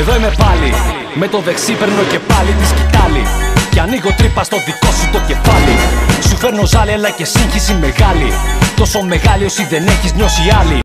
Εδώ είμαι πάλι. Με το δεξί παίρνω και πάλι τη σκητάλη. Και ανοίγω τρύπα στο δικό σου το κεφάλι. Σου φέρνω ζάλη αλλά και σύγχυση μεγάλη. Τόσο μεγάλη όσοι δεν έχεις νιώσει άλλη.